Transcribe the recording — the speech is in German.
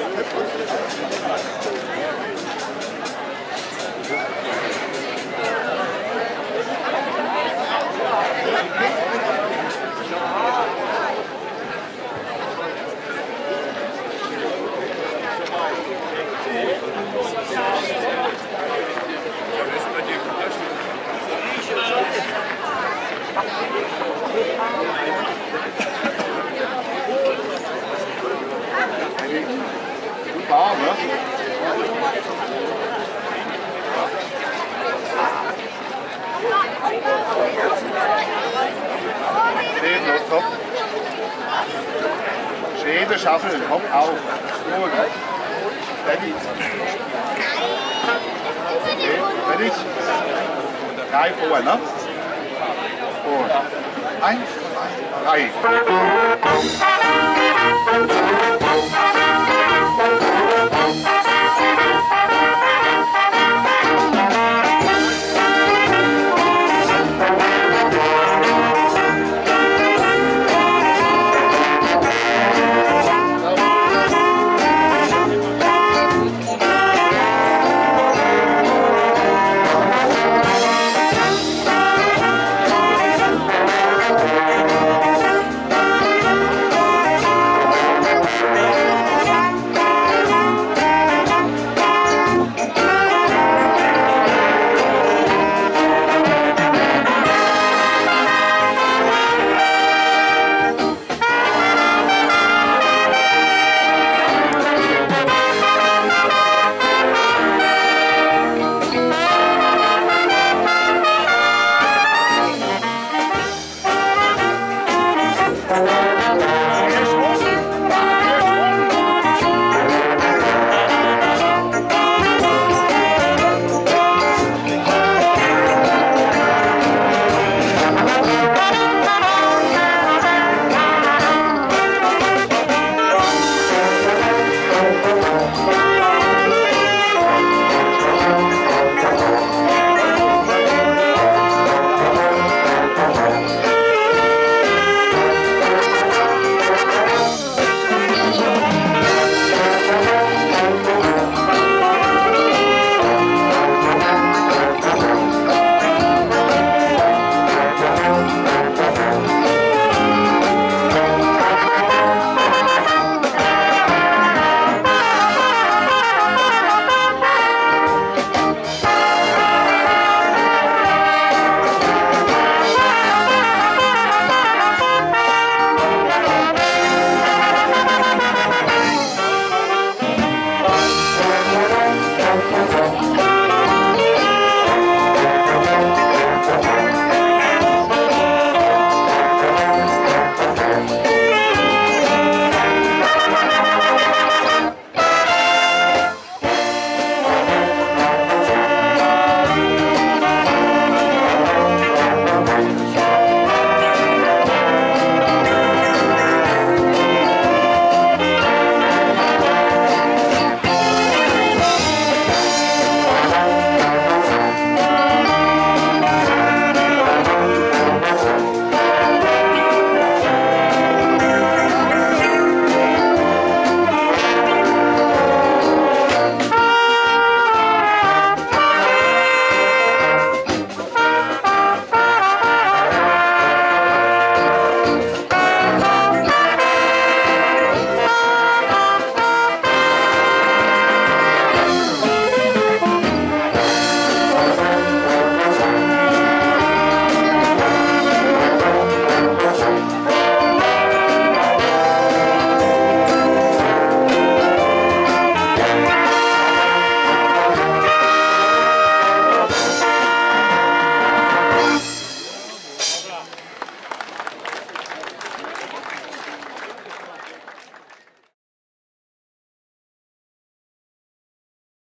よろしくお願いします。Schäde, Schaffel, komm auf. Gut. Fertig. Okay, fertig. Drei vor, ne? Und eins, zwei, drei.